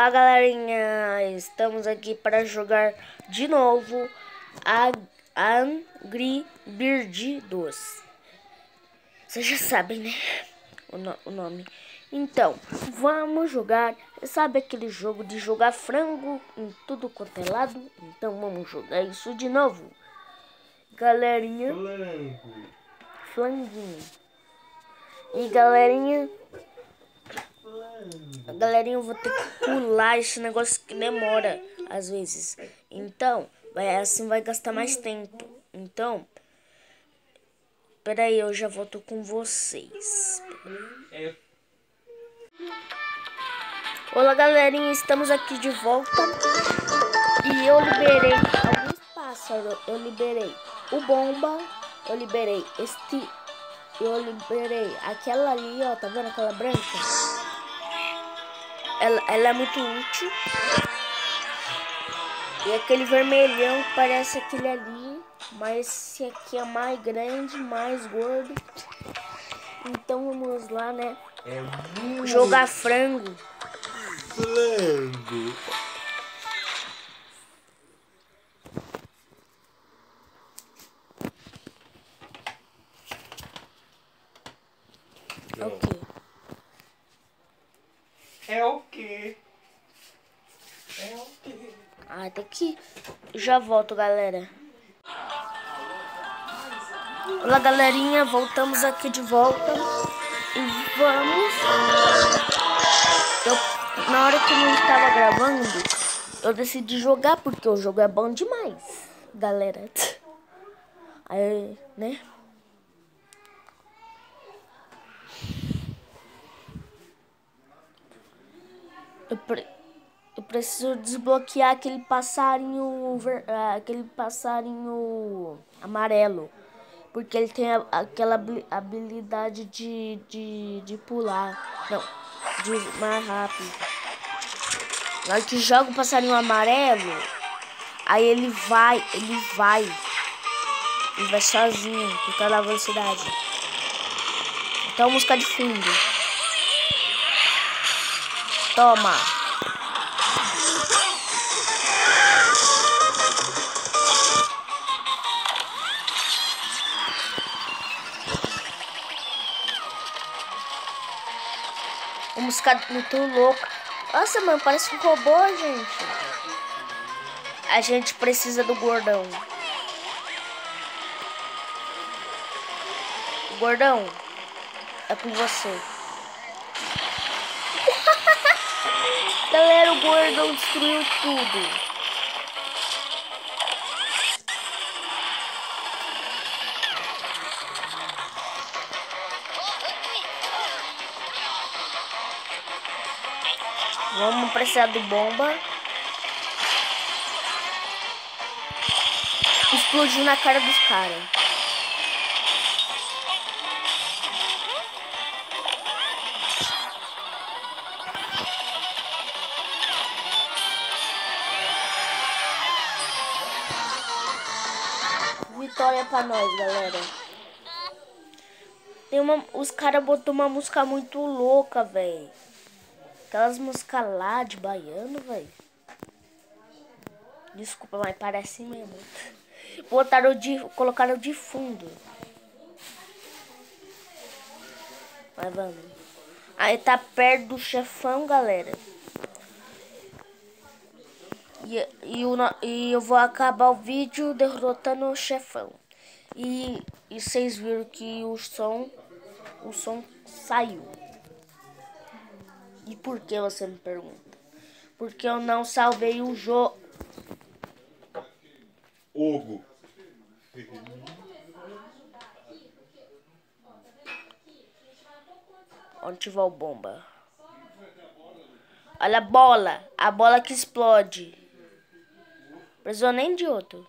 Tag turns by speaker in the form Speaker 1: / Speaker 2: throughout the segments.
Speaker 1: Olá galerinha, estamos aqui para jogar de novo a Angry Bird 2 Vocês já sabem né, o, no, o nome. Então, vamos jogar, sabe aquele jogo de jogar frango em tudo quanto é lado? Então vamos jogar isso de novo. Galerinha.
Speaker 2: Flango
Speaker 1: Flanguinho E galerinha Galerinha, eu vou ter que pular esse negócio que demora, às vezes. Então, vai, assim vai gastar mais tempo. Então, peraí, eu já volto com vocês.
Speaker 2: É.
Speaker 1: Olá, galerinha, estamos aqui de volta. E eu liberei alguns pássaros. Eu liberei o Bomba, eu liberei este... Eu liberei aquela ali, ó, tá vendo aquela branca? Ela, ela é muito útil. E aquele vermelhão parece aquele ali. Mas esse aqui é mais grande, mais gordo. Então vamos lá, né?
Speaker 2: É
Speaker 1: Jogar frango.
Speaker 2: Flango.
Speaker 1: Ok.
Speaker 2: É o quê? É o
Speaker 1: Ah, tem que. Já volto, galera. Olá, galerinha. Voltamos aqui de volta. E vamos. Eu, na hora que eu estava gravando, eu decidi jogar porque o jogo é bom demais, galera. Aí, né? Eu, pre preciso desbloquear aquele passarinho, ver ah, aquele passarinho amarelo. Porque ele tem a, aquela habilidade de, de, de pular. Não, de mais rápido. Na hora que joga o passarinho amarelo, aí ele vai, ele vai. Ele vai sozinho, por causa da velocidade. Então música de fundo. Toma. Música muito louca. Nossa, mano, parece um robô, gente. A gente precisa do gordão. Gordão, é com você. Galera, o gordão destruiu tudo. Vamos precisar do bomba. Explodiu na cara dos caras. Vitória pra nós, galera. Tem uma, os caras botou uma música muito louca, velho. Aquelas músicas lá de baiano, velho. Desculpa, mas parece mesmo. Botaram de. Colocaram de fundo. Mas vamos. Aí tá perto do chefão, galera. E, e, o, e eu vou acabar o vídeo derrotando o chefão. E, e vocês viram que o som. O som saiu. E por que você me pergunta? Porque eu não salvei o jogo.
Speaker 2: Ogo.
Speaker 1: Onde tiver o bomba. Olha a bola. A bola que explode. Precisou nem de outro.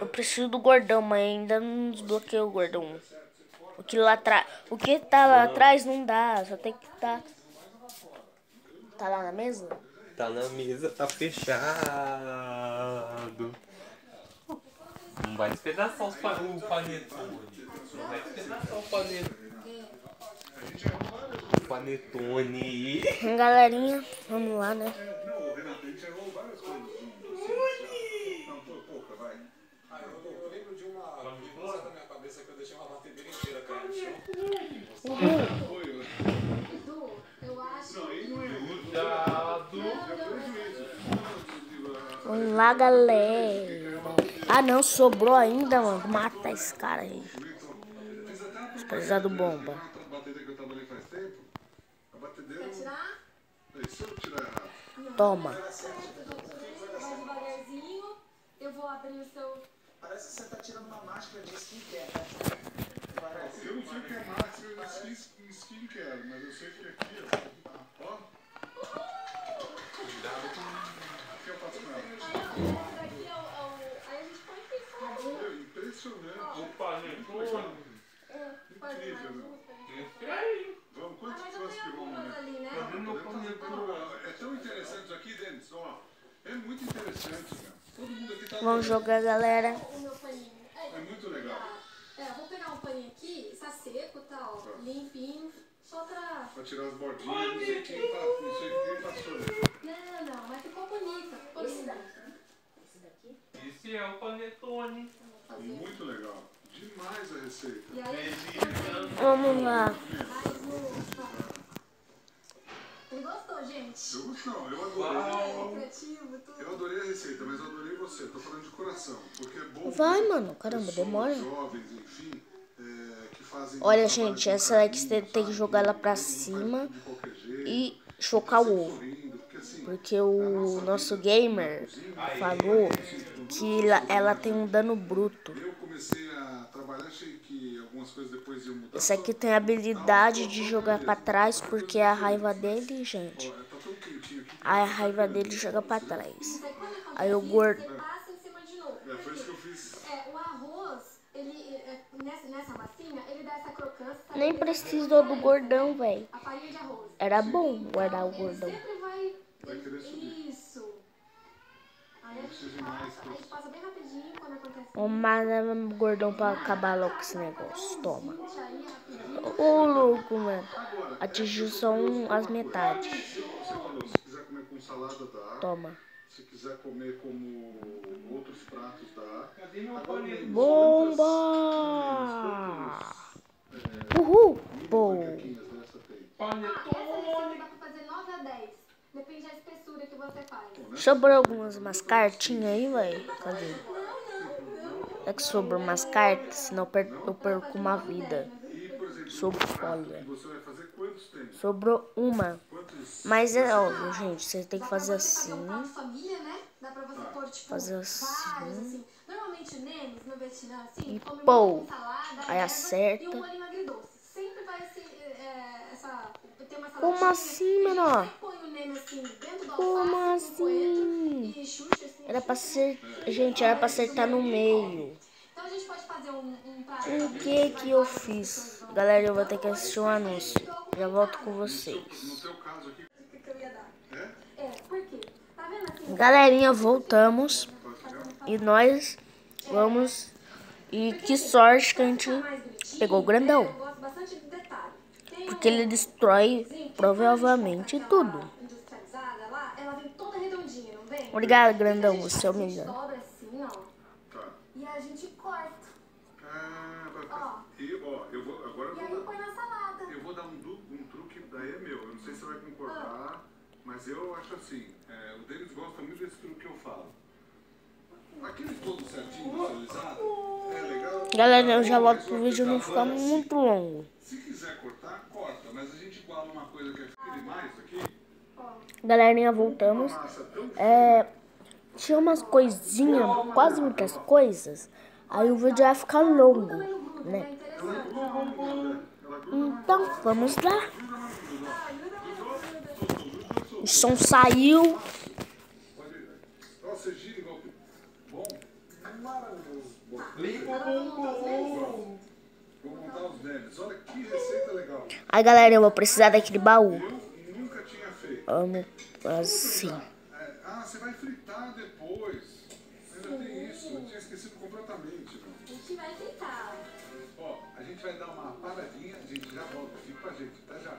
Speaker 1: Eu preciso do gordão, mas ainda não desbloqueei o gordão. O que lá atrás. O que tá lá atrás não dá. Só tem que tá. Tá lá na mesa?
Speaker 2: Tá na mesa, tá fechado. Não vai despedaçar os pa o panetone. Não vai despedaçar o panetone. O panetone.
Speaker 1: Galerinha, vamos lá, né?
Speaker 3: Não, o Renato, a gente errou várias coisas. Não, pô, pouca, vai.
Speaker 4: Ah, eu, eu lembro de uma coisa na minha cabeça que eu deixei uma batedeira inteira cair no chão.
Speaker 3: Foi, eu-
Speaker 5: Edu, eu acho
Speaker 3: Não, aí não é.
Speaker 2: Cuidado.
Speaker 1: Vamos lá, galera. Ah, não, sobrou ainda, mano. Mata esse cara aí. Pesado bomba.
Speaker 3: A batedeira que eu trabalhei faz tempo, a batedeira...
Speaker 5: Quer tirar?
Speaker 3: Ei, Se eu tirar errado,
Speaker 1: Toma.
Speaker 5: Eu vou abrir o seu.
Speaker 6: Parece que você tá tirando uma máscara de skincare. Parece.
Speaker 3: eu não sei o que é máscara de skin, skincare, mas eu sei que aqui, ó, ó, o que eu faço com
Speaker 5: daqui é o. é o- Aí a gente põe aqui só.
Speaker 3: Meu, impressionante.
Speaker 2: O panetone.
Speaker 5: Faz
Speaker 3: Incrível,
Speaker 5: mais
Speaker 3: né?
Speaker 5: tá?
Speaker 2: Esse aí.
Speaker 3: Vamos,
Speaker 5: Ah,
Speaker 3: quantos, quantos
Speaker 5: tenho
Speaker 3: que vão né?
Speaker 5: né?
Speaker 3: É tão interessante aqui, Denis, ó. É muito interessante, meu. Todo mundo aqui tá...
Speaker 1: Vamos jogar, galera.
Speaker 5: Pra...
Speaker 3: Tirar as bordinhas, não sei quem, pa- não sei quem passou.
Speaker 5: Não, não, mas ficou bonita, ficou linda.
Speaker 2: Esse é o panetone.
Speaker 3: Muito legal. Demais a receita.
Speaker 5: E aí,
Speaker 1: Vamos lá.
Speaker 5: Ele gostou, gente?
Speaker 3: Eu não, eu adorei.
Speaker 5: É, criativo,
Speaker 3: Eu adorei a receita, mas eu adorei você. Tô falando de coração. Porque é bom.
Speaker 1: Vai, mano. Caramba,
Speaker 3: pessoas
Speaker 1: demora.
Speaker 3: Jovens, enfim, é,
Speaker 1: Olha, gente, essa daqui
Speaker 3: carinho,
Speaker 1: você tem que jogar ela pra cima e chocar o ovo.
Speaker 3: porque assim,
Speaker 1: Porque o nosso gamer falou que ela, ela tem um dano bruto.
Speaker 3: eu comecei a trabalhar, achei que algumas coisas depois iam mudar.
Speaker 1: Esse aqui tem a habilidade de jogar pra trás porque é a raiva dele, gente.
Speaker 3: Tá.
Speaker 1: A raiva dele joga pra trás.
Speaker 5: Aí
Speaker 1: o gordo-
Speaker 5: Você passa em cima de novo.
Speaker 3: É, foi isso que eu
Speaker 5: Porque,
Speaker 3: fiz.
Speaker 5: é, o arroz, ele, é, nessa, nessa massinha, ele dá essa crocância.
Speaker 1: Nem precisou do gordão, velho.
Speaker 5: A farinha de arroz.
Speaker 1: Era bom guardar o
Speaker 5: Ele
Speaker 1: gordão.
Speaker 5: sempre vai...
Speaker 3: Vai querer subir.
Speaker 5: Isso. Aí a
Speaker 3: precisa
Speaker 5: gente passa, a gente passa bem rapidinho quando acontece
Speaker 1: mandar o gordão pra acabar logo com esse negócio. Toma. Ô, louco, mano. Atingiu só um, as metades.
Speaker 3: se você falou, se quiser comer com salada, dá.
Speaker 1: Toma.
Speaker 3: Se quiser comer como outros pratos, Agora,
Speaker 2: panetone?
Speaker 1: Bomba! Uhul! Pô.
Speaker 3: panquequinhas dessa tem.
Speaker 5: Essa receita
Speaker 2: Panetone.
Speaker 5: dá pra fazer 9 a 10. Depende da espessura que você faz.
Speaker 1: Sobrou algumas umas cartinhas aí, velho? Cadê?
Speaker 5: Não, não, não.
Speaker 1: É que sobrou umas cartas, senão eu per- eu perco uma vida.
Speaker 3: E, por exemplo,
Speaker 1: Sobrou,
Speaker 3: no prato
Speaker 1: olha.
Speaker 3: que você vai fazer?
Speaker 1: Sobrou uma.
Speaker 3: Quantos?
Speaker 1: Mas é óbvio, gente. Você tem que fazer
Speaker 5: um
Speaker 1: assim.
Speaker 5: prato família, né? Dá pra você pôr, tipo,
Speaker 1: Fazer
Speaker 5: vários,
Speaker 1: assim.
Speaker 5: assim. Normalmente o Nemes, no Vietnã, assim,
Speaker 1: E
Speaker 5: come
Speaker 1: pô, aí acerta.
Speaker 5: E um molhinho agridoce. Sempre vai esse, é, essa... Tem uma
Speaker 1: Como assim, menor?
Speaker 5: assim,
Speaker 1: Como assim?
Speaker 5: E assim.
Speaker 1: Era pra ser. Gente, era pra acertar no meio.
Speaker 5: Então a gente pode fazer um, um prato
Speaker 1: O que que eu fiz? Galera, eu vou ter que assistir um anúncio. Já volto com vocês. Galerinha, voltamos. E nós vamos. E que sorte que a gente pegou o grandão. Porque ele destrói provavelmente tudo. Obrigado, grandão. Você é o melhor.
Speaker 5: dobra assim, ó.
Speaker 3: Tá.
Speaker 5: E a gente corta.
Speaker 3: Ah, vai-
Speaker 5: Ó.
Speaker 3: E, ó, eu vou, agora eu
Speaker 5: E
Speaker 3: vou
Speaker 5: aí
Speaker 3: dar,
Speaker 5: põe na salada.
Speaker 3: eu vou dar um, du- um truque, daí é meu. Eu não sei se você vai concordar, mas eu acho assim, é, o Denis gosta muito desse truque que eu falo. Aquele todo certinho, industrializado, é legal.
Speaker 1: Galera, eu já volto pro vídeo não ficar muito longo.
Speaker 3: Se quiser cortar, corta, mas a gente iguala uma coisa que é fica demais aqui.
Speaker 1: Galerinha, voltamos. É. Tinha umas coisinhas, quase muitas coisas. Aí o vídeo vai ficar longo, né?
Speaker 5: É interessante.
Speaker 1: Então, vamos lá. O som saiu. Aí galera, eu vou precisar daquele baú. Amo assim.
Speaker 3: Ah, você vai fritar depois. Ainda
Speaker 7: tem isso. Eu tinha esquecido completamente.
Speaker 5: A gente vai fritar.
Speaker 7: Ó, a gente vai dar uma paradinha, a gente já volta. aqui com a gente, tá já.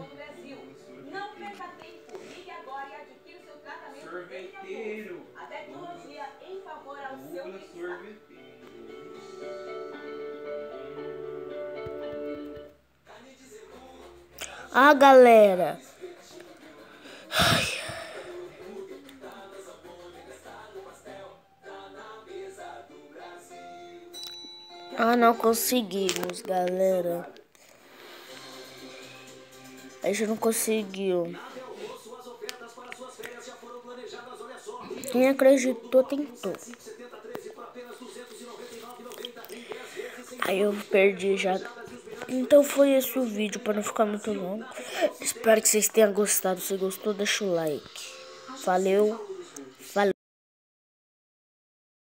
Speaker 6: A tecnologia em favor ao Douglas
Speaker 3: seu
Speaker 1: Ah, galera. Ai. Ah, não conseguimos, galera. A gente não conseguiu. Quem acreditou, tentou. Aí eu perdi já. Então foi esse o vídeo, para não ficar muito longo. Espero que vocês tenham gostado. Se gostou, deixa o like. Valeu!